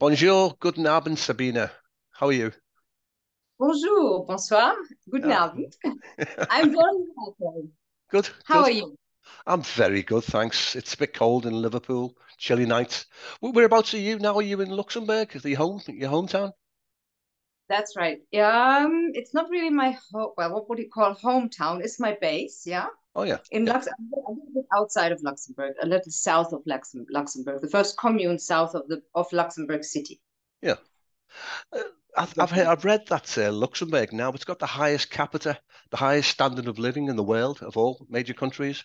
Bonjour, guten Abend, Sabina. How are you? Bonjour, bonsoir, guten Abend. I'm very well. good, How good. are you? I'm very good, thanks. It's a bit cold in Liverpool, chilly nights. Wh- Whereabouts are you now? Are you in Luxembourg? Is the home, your hometown? That's right. Um, it's not really my home. Well, what would you call hometown? It's my base, yeah. Oh yeah, In yeah, Lux, a little bit outside of Luxembourg, a little south of Luxem Luxembourg, the first commune south of the of Luxembourg City. yeah. Uh, I've I've heard, I've read that uh, Luxembourg now it's got the highest capita, the highest standard of living in the world of all major countries.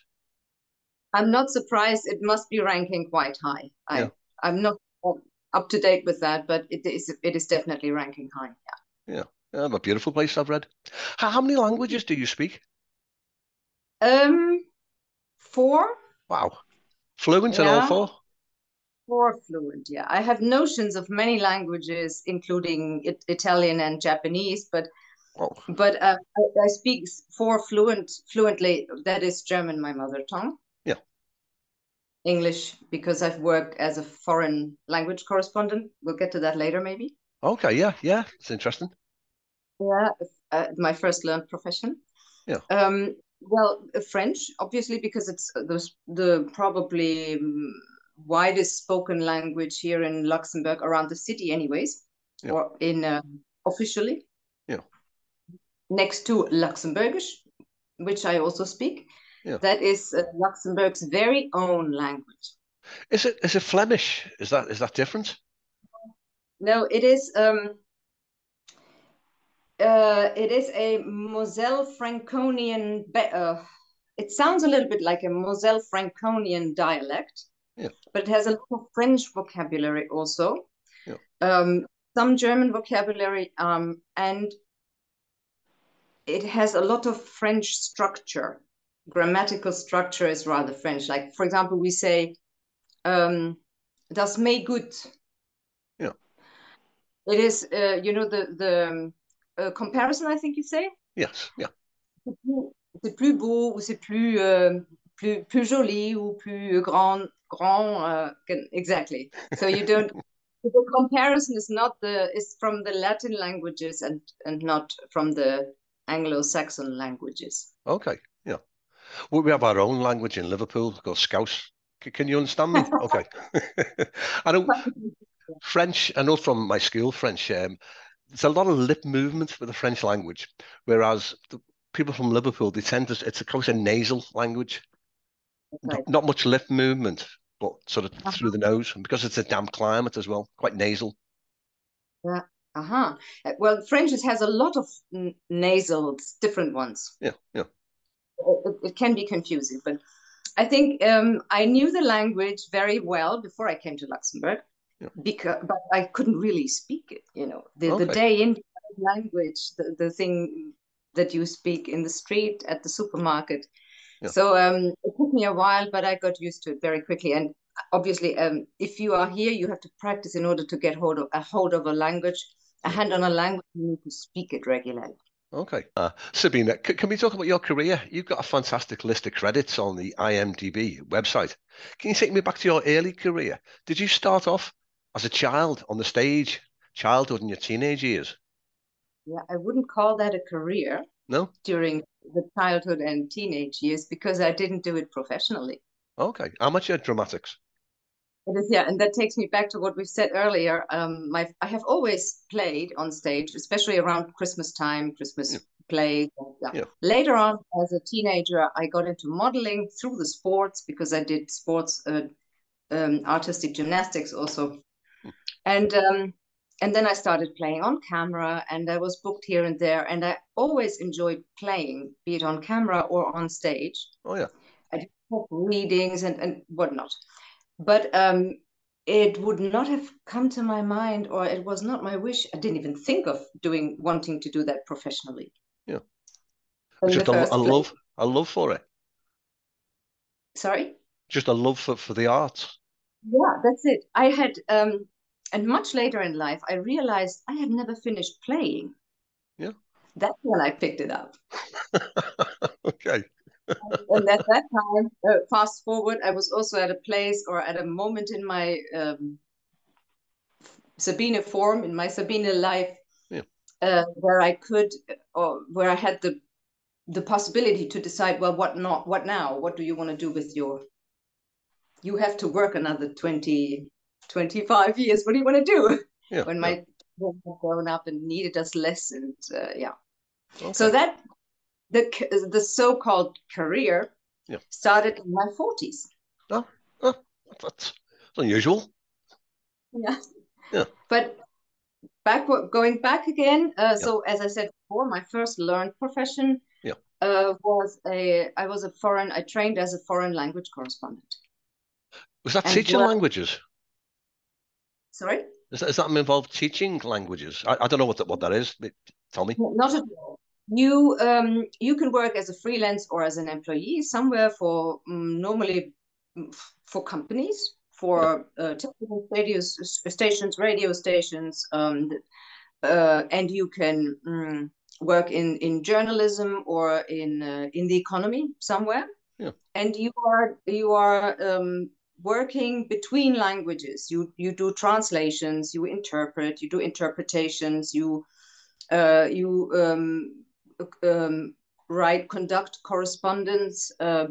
I'm not surprised. It must be ranking quite high. Yeah, I I'm not um, up to date with that, but it is it is definitely ranking high. yeah. Yeah, a beautiful place I've read. How, how many languages do you speak? Um, four. Wow, fluent in all Yeah. four? Fluent, yeah. I have notions of many languages, including it, Italian and Japanese, but but uh, I, I speak four fluent fluently. That is German, my mother tongue. yeah. English, because I've worked as a foreign language correspondent. We'll get to that later, maybe. Okay, yeah, yeah. It's interesting. Yeah, uh, my first learned profession. Yeah. Um, well, uh, French, obviously, because it's uh, the the probably um, widest spoken language here in Luxembourg, around the city, anyways, Yeah, or in um officially. yeah, Next to Luxembourgish, which I also speak, yeah. that is uh, Luxembourg's very own language. Is it is it Flemish? Is that is that different? No, it is um, uh, it is a Moselle Franconian. Uh, it sounds a little bit like a Moselle Franconian dialect, Yeah, but it has a lot of French vocabulary also, yeah. um, some German vocabulary, um, and it has a lot of French structure. Grammatical structure is rather French. Like, for example, we say, um, das me gut. Yeah. It is, uh, you know, the the um, uh, comparison, I think you say. Yes, yeah. C'est plus, plus beau ou c'est plus, euh, plus, plus joli ou plus grand, grand, uh, can- exactly. So you don't, the comparison is not the, is from the Latin languages and, and not from the Anglo-Saxon languages. Okay, yeah. We we have our own language in Liverpool called Scouse. C- Can you understand me? Okay. I know French, I know from my school French, um, there's a lot of lip movement with the French language, whereas the people from Liverpool, they tend to, it's a kind of nasal language, not, much lip movement, but sort of through Uh-huh. the nose. And because it's a damp climate as well, quite nasal. Yeah. Uh-huh. Uh, Well, French has a lot of n- nasals, different ones. Yeah, yeah, It, it can be confusing, but I think um, I knew the language very well before I came to Luxembourg. Yeah. because but I couldn't really speak it, you know. The the day in language, the, the thing that you speak in the street at the supermarket. Yeah. So um it took me a while, but I got used to it very quickly. And obviously, um if you are here, you have to practice in order to get hold of a hold of a language, a hand on a language, you need to speak it regularly. Okay. Uh, Sabina, c- can we talk about your career? You've got a fantastic list of credits on the IMDb website. Can you take me back to your early career? Did you start off as a child on the stage, childhood and your teenage years? Yeah, I wouldn't call that a career No? during the childhood and teenage years because I didn't do it professionally. Okay. Amateur dramatics. It is, yeah, and that takes me back to what we said earlier. Um, my I have always played on stage, especially around Christmas time, Yeah, Christmas plays. yeah. yeah, Later on, as a teenager, I got into modeling through the sports because I did sports, uh, um, artistic gymnastics also, and um, and then I started playing on camera, and I was booked here and there, and I always enjoyed playing, be it on camera or on stage. Oh, yeah. I did book readings and and whatnot. But um, it would not have come to my mind, or it was not my wish. I didn't even think of doing wanting to do that professionally Yeah. in Just a, a love, a love for it. Sorry? Just a love for, for the art. Yeah, that's it. I had, um, and much later in life, I realized I had never finished playing. Yeah. That's when I picked it up. Okay. And at that time, uh, fast forward, I was also at a place or at a moment in my um, Sabine form in my Sabine life, Yeah. uh, where I could, or where I had the the possibility to decide, well, what not, what now? What do you want to do with your? You have to work another 20, 25 years. What do you want to do? Yeah. when my children had grown up and needed us less, and uh, yeah. Okay. So that the the so-called career Yeah. started in my forties. Oh, oh, that's, unusual. Yeah. Yeah. But back going back again. Uh, So as I said before, my first learned profession Yeah. uh, was a I was a foreign. I trained as a foreign language correspondent. Was that And teaching languages? Sorry, Is that, is that involved teaching languages? I, I don't know what that, what that is. but Tell me. not at all. You um you can work as a freelance or as an employee somewhere for um, normally mm, for companies for uh, television radio stations, radio stations, um, uh, and you can mm, work in in journalism or in uh, in the economy somewhere. Yeah. And you are you are um, working between languages. You you do translations, you interpret, you do interpretations, you uh, you um, um, write, conduct correspondence uh,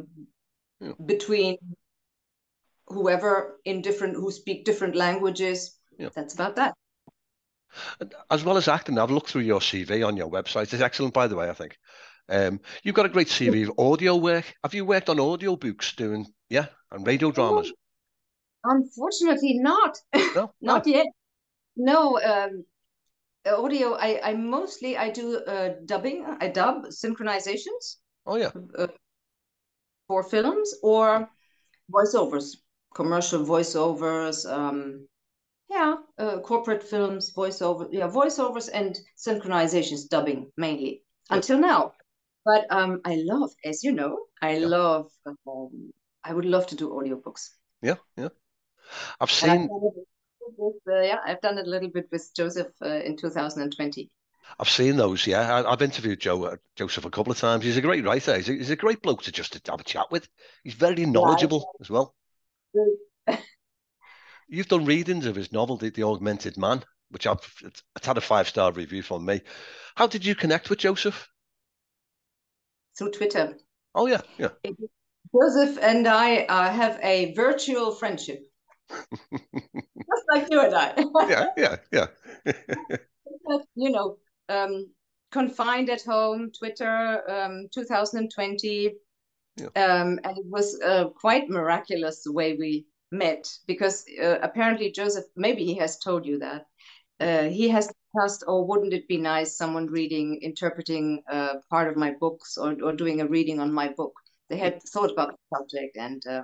Yeah. between whoever in different who speak different languages. Yeah. That's about that. As well as acting, I've looked through your CV on your website. It's excellent, by the way, I think. Um, you've got a great CV of audio work. Have you worked on audio books doing, yeah, and radio dramas? Unfortunately, not No? not No. yet. No, um, audio. I I mostly I do uh, dubbing. I dub synchronizations Oh, yeah. uh, for films or voiceovers, commercial voiceovers. Um, yeah, uh, corporate films, voiceover. Yeah, voiceovers and synchronizations, dubbing mainly until now. But um, I love, as you know, I Yeah. love. Um, I would love to do audiobooks. Yeah, yeah. I've seen with, uh, yeah, I've done it a little bit with Joseph uh, in 2020. I've seen those. Yeah, I, I've interviewed Joe uh, Joseph a couple of times. He's a great writer. He's a, he's a great bloke to just to have a chat with. He's very knowledgeable as well. You've done readings of his novel, The, the Augmented Man, which I've it's, it's had a five star review from me. How did you connect with Joseph? Through Twitter. Oh yeah, yeah. Joseph and I uh, have a virtual friendship, just like you and I. yeah, yeah, yeah. you know, um, confined at home, Twitter, um, 2020. Yeah. Um, and it was uh, quite miraculous the way we met because uh, apparently Joseph, maybe he has told you that. Uh, he has discussed, oh, wouldn't it be nice someone reading, interpreting uh, part of my books or, or doing a reading on my book? They had thought about the subject and uh,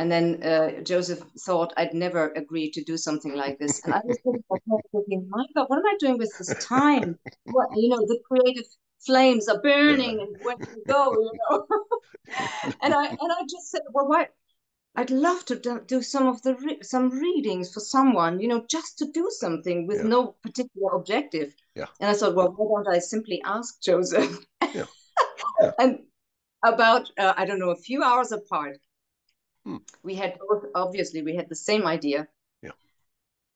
and then uh, Joseph thought I'd never agree to do something like this. And I was thinking, my God, what am I doing with this time? What you know, the creative flames are burning, and where to go? You know. and I and I just said, well, why? I'd love to do, some of the re some readings for someone, you know, just to do something with Yeah. no particular objective. Yeah. And I thought, well, why don't I simply ask Joseph? Yeah. Yeah. and about uh, I don't know, a few hours apart, Hmm. we had both obviously we had the same idea. Yeah.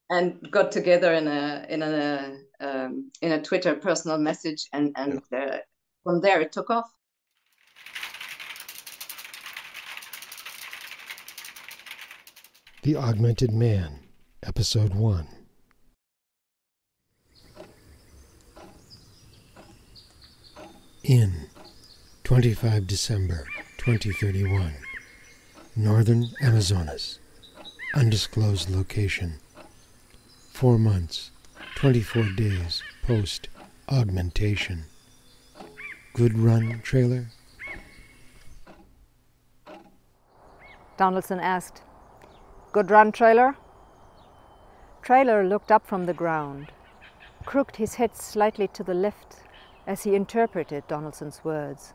And got together in a in a um, in a Twitter personal message, and and uh, from there it took off. The Augmented Man, Episode 1. In 25 December 2031, Northern Amazonas, undisclosed location. Four months, 24 days post augmentation. Good run trailer? Donaldson asked, Good run, Trailer? Trailer looked up from the ground, crooked his head slightly to the left as he interpreted Donaldson's words,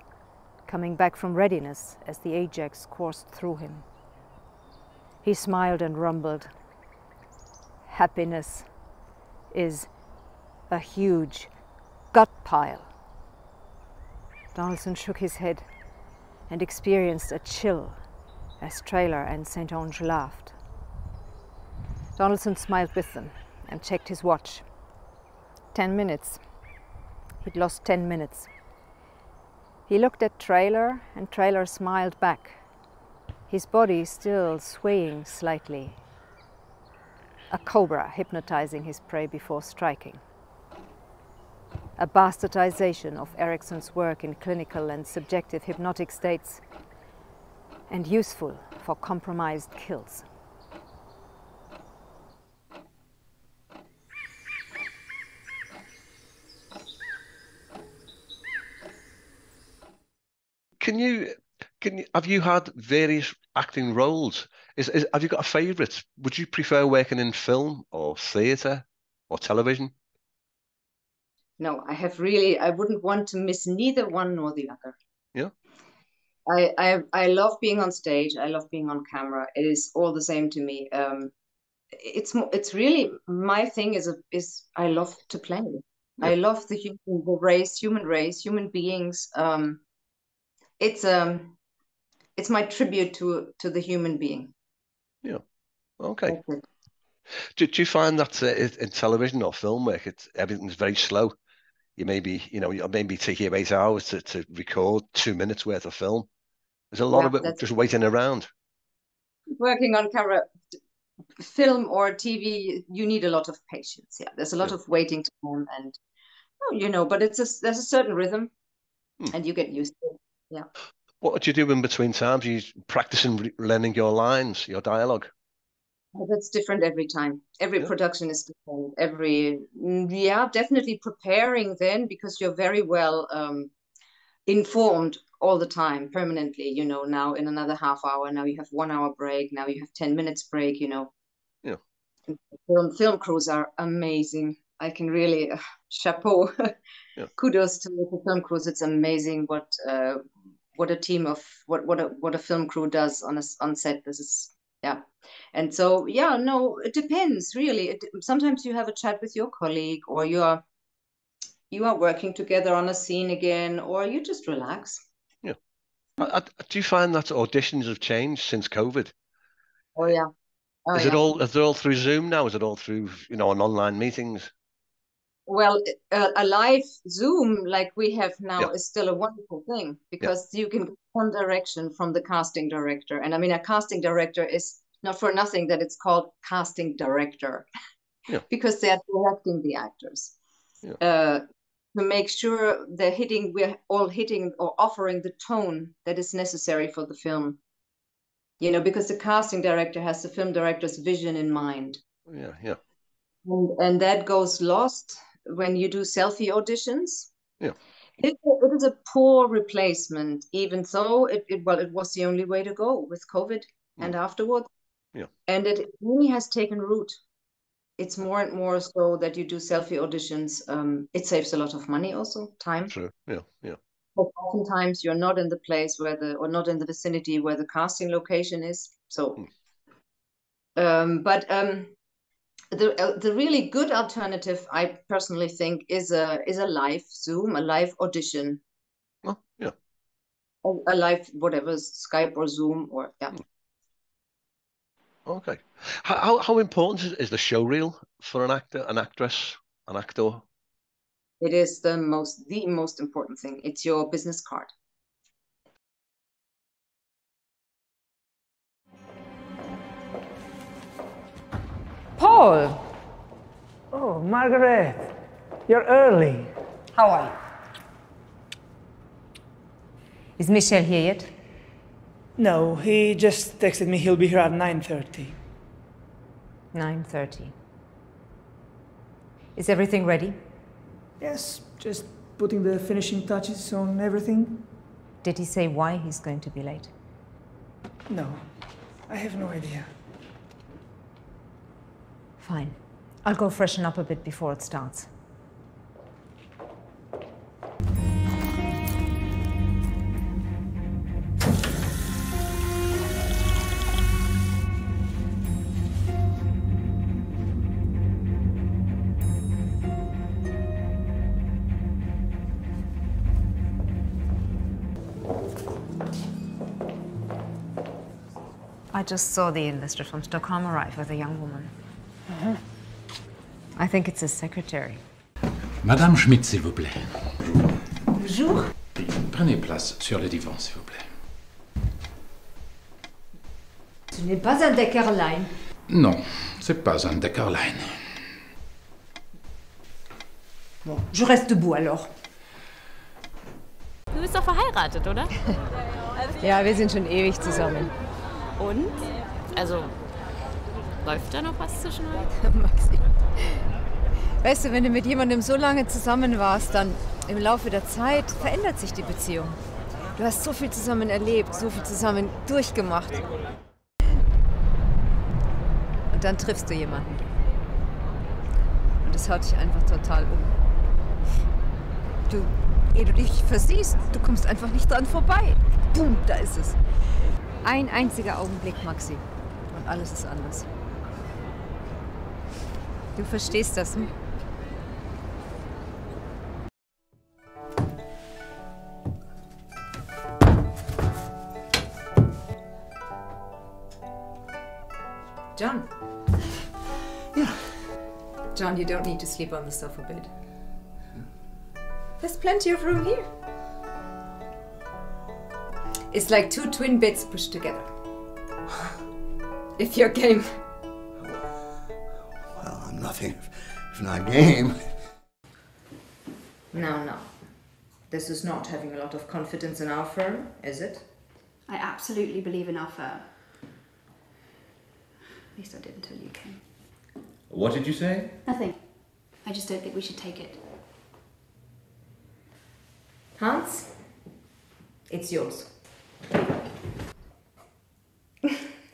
coming back from readiness as the Ajax coursed through him. He smiled and rumbled, Happiness is a huge gut pile. Donaldson shook his head and experienced a chill as Trailer and St. Onge laughed. Donaldson smiled with them and checked his watch. Ten minutes. He'd lost ten minutes. He looked at Trailer, and Trailer smiled back, his body still swaying slightly. A cobra hypnotizing his prey before striking. A bastardization of Erickson's work in clinical and subjective hypnotic states, and useful for compromised kills. Can you can you, have you had various acting roles? Is, is have you got a favourite? Would you prefer working in film or theatre or television? No, I have really. I wouldn't want to miss neither one nor the other. Yeah. I I I love being on stage. I love being on camera. It is all the same to me. Um, it's it's really my thing. Is a is I love to play. Yeah. I love the human the race, human race, human beings. Um, it's um it's my tribute to to the human being. Yeah. Okay. Do, do you find that uh, in television or film work, it's everything's very slow? You maybe you know you're maybe take you eight hours to, to record two minutes worth of film. There's a lot yeah, of it just waiting around. Working on camera, film or TV, you need a lot of patience. Yeah, there's a lot yeah. of waiting time, and oh, you know, but it's a there's a certain rhythm, hmm. and you get used to it. Yeah. What do you do in between times? Are you practicing learning your lines, your dialogue? That's different every time. Every yeah. production is different. Every mm, yeah, definitely preparing then because you're very well um, informed all the time, permanently. You know, now in another half hour, now you have one hour break, now you have ten minutes break. You know, yeah. Film film crews are amazing. I can really uh, chapeau, yeah. kudos to the film crews. It's amazing what uh, what a team of what what a what a film crew does on a on set. This is yeah, and so yeah, no, it depends really. It, sometimes you have a chat with your colleague, or you are you are working together on a scene again, or you just relax. Yeah. do you find that auditions have changed since COVID? Oh yeah. Oh, is yeah. it all is it all through Zoom now? Is it all through you know on online meetings? Well a, a, live zoom like we have now yeah. is still a wonderful thing because yeah. you can get one direction from the casting director and i mean a casting director is not for nothing that it's called casting director yeah. because they're directing the actors uh, to make sure they're hitting we're all hitting or offering the tone that is necessary for the film you know because the casting director has the film director's vision in mind yeah yeah and, and that goes lost when you do selfie auditions. Yeah. It, it is a poor replacement, even though it, it well, it was the only way to go with COVID mm. and afterward. Yeah. And it really has taken root. It's more and more so that you do selfie auditions. Um, it saves a lot of money also, time. Sure. Yeah. Yeah. But oftentimes you're not in the place where the or not in the vicinity where the casting location is. So mm. um, but um the uh, the really good alternative, I personally think, is a is a live Zoom, a live audition. Oh, yeah. A, a live whatever Skype or Zoom or yeah. Hmm. Okay. How how important is the show reel for an actor, an actress, an actor? It is the most the most important thing. It's your business card. Paul! Oh, Margaret, you're early. How are you? Is Michel here yet? No, he just texted me he'll be here at 9.30. 9.30. Is everything ready? Yes, just putting the finishing touches on everything. Did he say why he's going to be late? No, I have no idea. Fine. I'll go freshen up a bit before it starts. I just saw the investor from Stockholm arrive with a young woman. I think it's his secretary. Madame Schmidt, s'il vous plaît. Bonjour. Prenez place sur le divan, s'il vous plaît. Ce n'est pas un Deckerline. Non, c'est pas un Deckerline. Bon, je reste debout alors. Du bist doch verheiratet, oder? Ja, wir sind schon ewig zusammen. Und? Also, läuft da noch was zwischen euch? Maxi. Weißt du, wenn du mit jemandem so lange zusammen warst, dann im Laufe der Zeit verändert sich die Beziehung. Du hast so viel zusammen erlebt, so viel zusammen durchgemacht. Und dann triffst du jemanden. Und das haut dich einfach total um. Du, ehe du dich versiehst, du kommst einfach nicht dran vorbei. Boom, da ist es. Ein einziger Augenblick, Maxi. Und alles ist anders. Du verstehst das, hm? John. Yeah. John, you don't need to sleep on the sofa bed. There's plenty of room here. It's like two twin beds pushed together. If you're game. Well, I'm nothing if, if not game. No, no. This is not having a lot of confidence in our firm, is it? I absolutely believe in our firm. At least I did until you came. What did you say? Nothing. I just don't think we should take it. Hans, it's yours.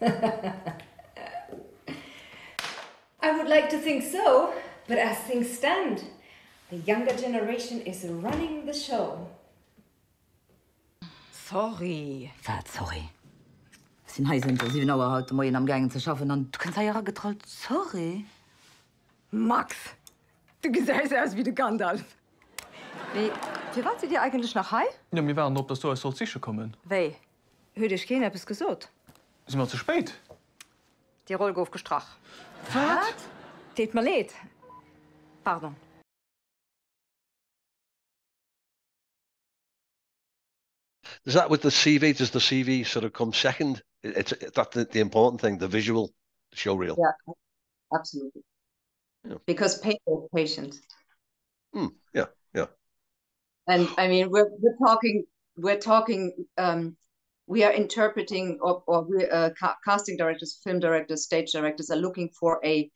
Would like to think so, but as things stand, the younger generation is running the show. Sorry. Was, sorry? Sin heiß intensiv aber heute Morgen am Gang zu schaffen und du kannst ja getrollt. Sorry. Max, du siehst aus wie der Gandalf. Wie, wie wart ihr eigentlich nach Hai? Ja, wir waren ob das so soll sicher kommen. Wei, hör dich keiner bis gesot. Sind wir zu spät? Die Rolle gestrach. Was? Tät mir leid. Pardon. Is that with the CV? Does the CV sort of come second? It's that's the, the important thing, the visual, the show reel. Yeah, absolutely. Yeah. Because paper is patient. Hmm, yeah, yeah. And I mean, we're we're talking we're talking um, we are interpreting or, or we uh, ca casting directors, film directors, stage directors are looking for a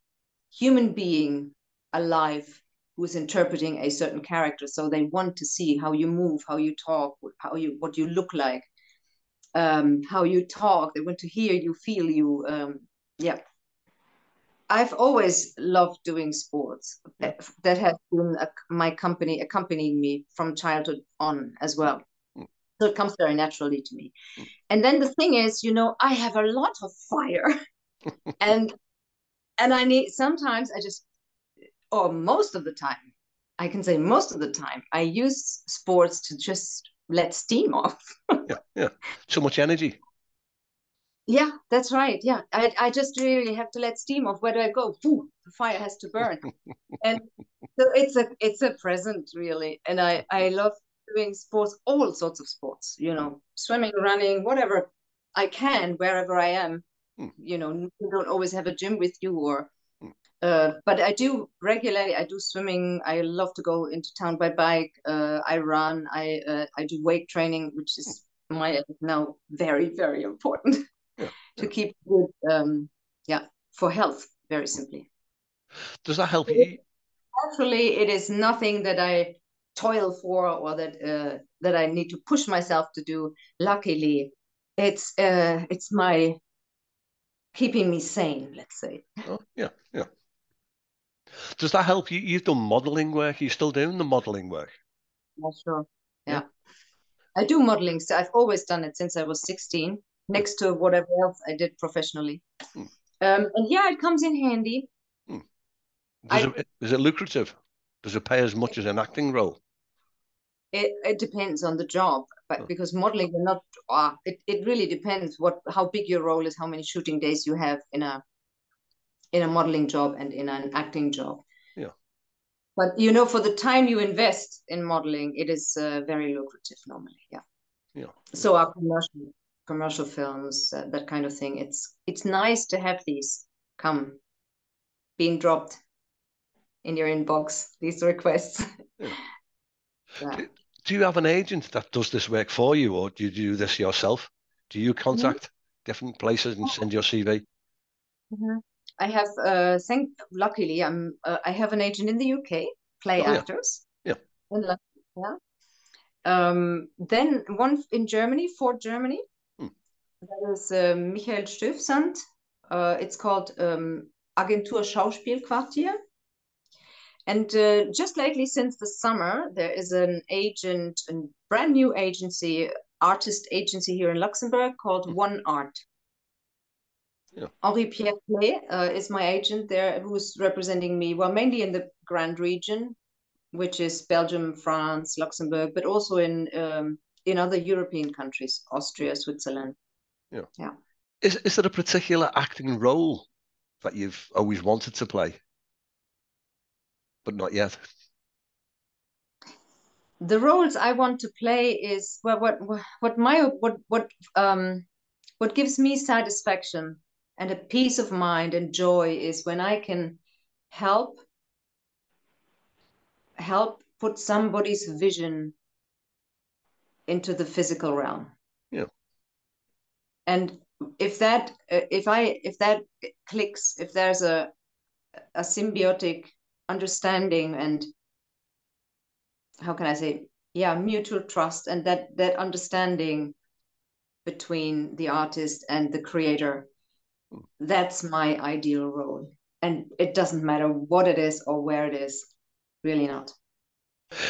human being alive who is interpreting a certain character. So they want to see how you move, how you talk, how you what you look like, um, how you talk. They want to hear you, feel you. Um, yeah. I've always loved doing sports. That, that has been a, my company accompanying me from childhood on as well. So it comes very naturally to me. And then the thing is, you know, I have a lot of fire, and and I need sometimes I just or most of the time, I can say most of the time, I use sports to just let steam off. yeah, yeah. So much energy. Yeah, that's right. Yeah, I, I just really have to let steam off. Where do I go? The fire has to burn, and so it's a it's a present really. And I I love doing sports, all sorts of sports. You know, swimming, running, whatever I can, wherever I am. Hmm. You know, you don't always have a gym with you, or uh, but I do regularly. I do swimming. I love to go into town by bike. Uh, I run. I uh, I do weight training, which is my now very very important to keep good. Um, yeah, for health, very simply. Does that help you? Actually, it is nothing that I toil for or that uh, that I need to push myself to do. Luckily, it's uh, it's my keeping me sane. Let's say. Oh, yeah, yeah. Does that help you? You've done modeling work. You're you still doing the modeling work? Yeah, sure. Yeah. I do modeling. So I've always done it since I was 16, next to whatever else I did professionally. Hmm. Um, and yeah, it comes in handy. Does I- it, is it lucrative? Does it pay as much as an acting role? It, it depends on the job, but because modeling you're not, uh, it, it really depends what how big your role is, how many shooting days you have in a in a modeling job and in an acting job. Yeah. but you know, for the time you invest in modeling, it is uh, very lucrative normally. Yeah. Yeah. So our commercial commercial films, uh, that kind of thing. It's it's nice to have these come being dropped in your inbox. These requests. Yeah. Yeah. Do, do you have an agent that does this work for you, or do you do this yourself? Do you contact different places and send your CV? Mhm. I have, uh, thank luckily, I'm uh, I have an agent in the UK, play Oh, yeah. actors. Yeah. In London, yeah. Um, then one in Germany, for Germany. Hmm. That is uh, Michael Stöfsand. Uh, it's called um, Agentur Schauspielquartier. And uh, just lately, since the summer, there is an agent, a brand new agency, artist agency here in Luxembourg called One Art. Yeah. Henri Pierre Play uh, is my agent there, who's representing me, well, mainly in the Grand region, which is Belgium, France, Luxembourg, but also in um, in other European countries, Austria, Switzerland. Yeah. Yeah. Is is there a particular acting role that you've always wanted to play, but not yet? the roles I want to play is well, what what my what what um what gives me satisfaction and a peace of mind and joy is when I can help help put somebody's vision into the physical realm. Yeah. And if that if I if that clicks, if there's a a symbiotic understanding and how can I say, yeah, mutual trust and that that understanding between the artist and the creator. That's my ideal role. And it doesn't matter what it is or where it is, really not.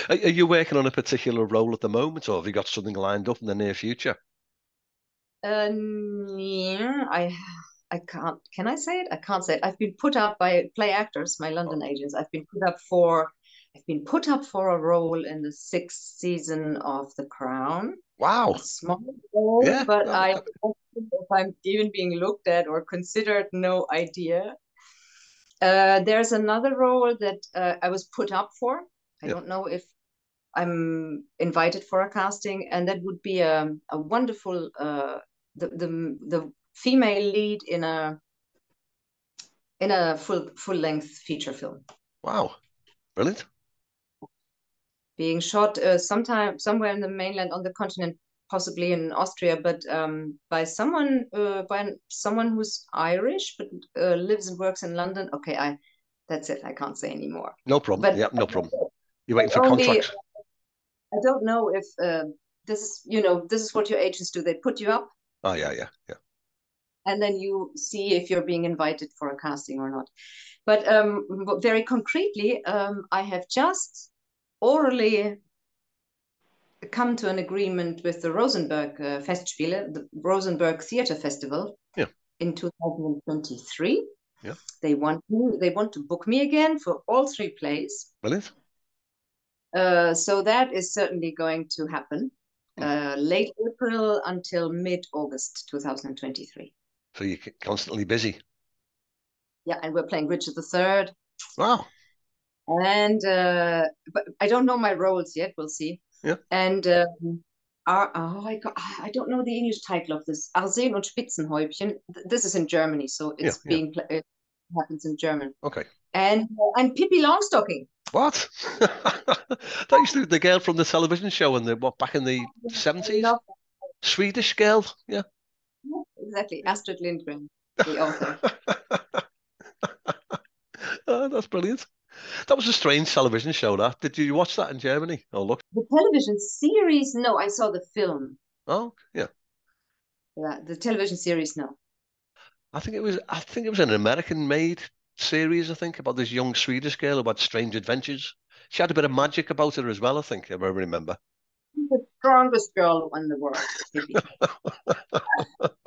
Are, you working on a particular role at the moment, or have you got something lined up in the near future? Um, yeah, I I can't. Can I say it? I can't say it. I've been put up by Play Actors, my London agents. I've been put up for I've been put up for a role in the sixth season of The Crown. Wow. A small role, Yeah, but no, I if I'm even being looked at or considered, no idea. Uh, there's another role that uh, I was put up for. I Yeah. don't know if I'm invited for a casting, and that would be a, a wonderful uh, the the the female lead in a in a full full length feature film Wow, brilliant. being shot uh, sometime somewhere in the mainland on the continent, possibly in Austria, but um, by someone uh, by someone who's Irish but uh, lives and works in London. Okay, I that's it. I can't say anymore. No problem. But- yeah, no problem. You're waiting for Only- contracts. I don't know if uh, this is you know this is what your agents do. They put you up Oh yeah, yeah, yeah. And then you see if you're being invited for a casting or not. But um, very concretely, um, I have just orally come to an agreement with the Rosenberg uh, Festspiele, the Rosenberg Theatre Festival, Yeah. in 2023. Yeah. They want me, they want to book me again for all three plays. Brilliant. Uh, so that is certainly going to happen uh, late April until mid August 2023. So you're constantly busy. Yeah, and we're playing Richard III. Wow. And uh, but I don't know my roles yet. We'll see. Yeah. And um, our, oh, I, got, I don't know the English title of this. Arsen und Spitzenhäubchen. This is in Germany, so it's Yeah, yeah. being pla- it happens in German. Okay. And uh, and Pippi Longstocking. What? that used to be the girl from the television show in the what back in the seventies. Swedish girl. Yeah. Exactly, Astrid Lindgren, the author. Oh, that's brilliant. That was a strange television show. That did you watch that in Germany? Oh look. the television series, no, I saw the film. Oh yeah. Yeah, the television series, no. I think it was. I think it was an American-made series. I think about this young Swedish girl about strange adventures. She had a bit of magic about her as well. I think if I remember. the strongest girl in the world.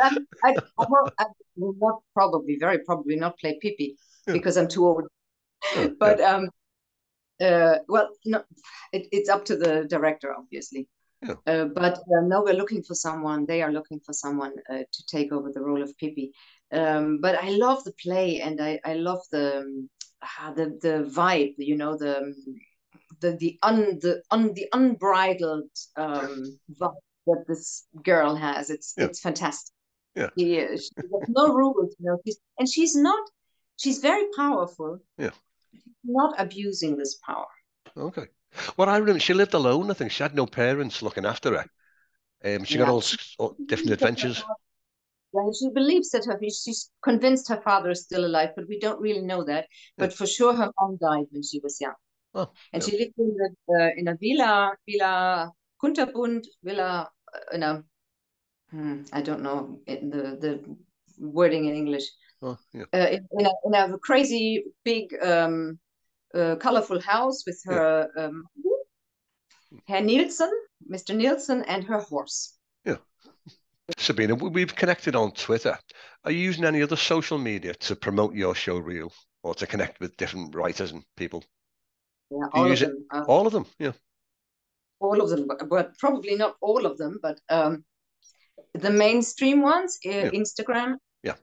Pippi. But I'm, I, I, will, I will not probably, very probably not play Pippi because I'm too old. But um, uh, well, no, it, it's up to the director, obviously. Yeah. Uh, but uh, no, we're looking for someone. They are looking for someone uh, to take over the role of Pippi. Um, but I love the play, and I I love the um, uh, the the vibe, you know, the the the un the un the unbridled um vibe that this girl has. It's Yeah. it's fantastic. Yeah. She is. She has no rules, you know. She's and she's not. She's very powerful. Yeah. Not abusing this power. Okay. Well, I remember she lived alone. I think she had no parents looking after her. Um, she got all, all different adventures. Well, she believes that her she's convinced her father is still alive, but we don't really know that. But for sure, her mom died when she was young, Oh, and yeah. she lived in the, uh, in a villa, villa Kunterbunt, villa uh, in a hmm, I don't know in the the wording in English. Oh, yeah. Uh, in, in, a, in a crazy big um, uh, colorful house with her um, Herr Nielsen, Mr. Nielsen, and her horse. Yeah. Sabina, we- we've connected on Twitter. Are you using any other social media to promote your show reel or to connect with different writers and people? Yeah, all of them. uh, all of them, yeah. all of them, but, but probably not all of them, but um, the mainstream ones, uh, Yeah. Instagram. Yeah.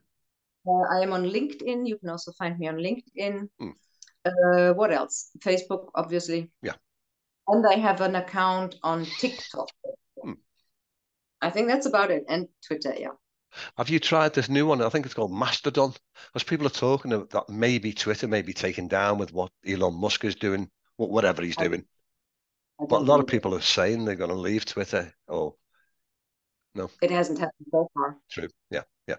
Uh, I am on LinkedIn. You can also find me on LinkedIn. Mm. Uh, what else? Facebook, obviously. Yeah. And I have an account on TikTok. Hmm. I think that's about it. And Twitter, yeah. Have you tried this new one? I think it's called Mastodon. Because people are talking of that maybe Twitter may be taken down with what Elon Musk is doing, whatever he's doing. But a lot of people are saying they're going to leave Twitter. Oh, no, It hasn't happened so far. true. Yeah, yeah.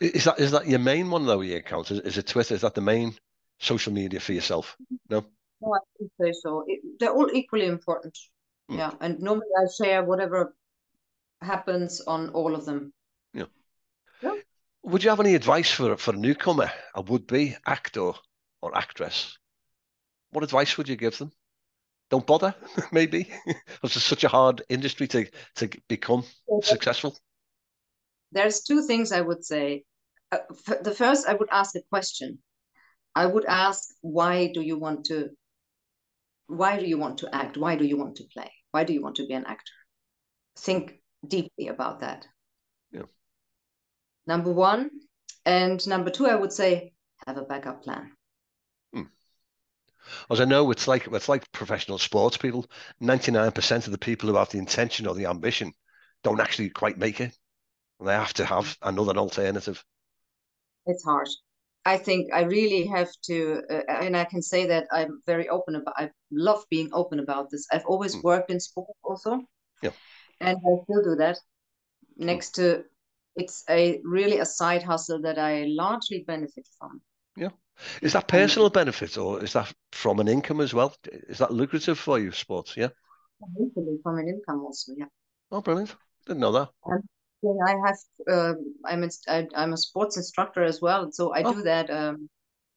Is that is that your main one though? Your account is, is it Twitter? Is that the main social media for yourself? No. No, I think so. so. It, they're all equally important. Hmm. Yeah. And normally I share whatever happens on all of them. Yeah. Yeah. Would you have any advice for for a newcomer, a would be actor or actress? What advice would you give them? Don't bother, maybe. It's just such a hard industry to to become successful. There's two things I would say. Uh, f- the first, I would ask a question. I would ask, why do you want to? Why do you want to act? Why do you want to play? Why do you want to be an actor? Think deeply about that. Yeah. Number one, and number two, I would say have a backup plan. As I know, it's like it's like professional sports people. Ninety nine percent of the people who have the intention or the ambition don't actually quite make it. They have to have another alternative. It's hard. I think I really have to, uh, and I can say that I'm very open about. I love being open about this. I've always worked in sport also, Yeah. and I still do that. Next to, it's a really a side hustle that I largely benefit from. Yeah. Is that personal benefit or is that from an income as well? Is that lucrative for you, sports? Yeah. Hopefully from an income also, yeah. Oh, brilliant. Didn't know that. And then I have, um, I'm a, I, I'm a sports instructor as well, so I Oh. do that um,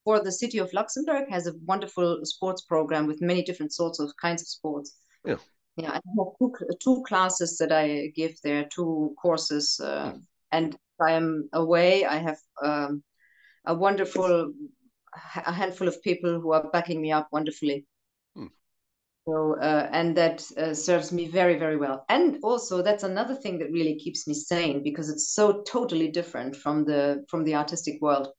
for the city of Luxembourg. Has a wonderful sports program with many different sorts of kinds of sports. Yeah. Yeah, I have two, two classes that I give there, two courses, uh, and I am away. I have um, a wonderful, a handful of people who are backing me up wonderfully. Hmm. So, uh, and that uh, serves me very, very well. And also, that's another thing that really keeps me sane because it's so totally different from the from the artistic world.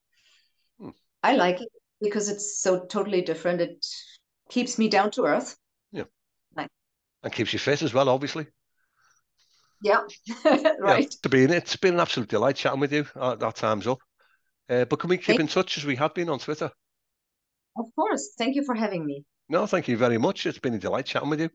Hmm. I like it because it's so totally different. It keeps me down to earth. Yeah. Nice. And keeps you fit as well, obviously. Yeah, right. Yeah, to be in it. It's been an absolute delight chatting with you. Our, our time's up. Uh, but can we keep Thank- in touch as we have been on Twitter? Of course. Thank you for having me. No, thank you very much. It's been a delight chatting with you.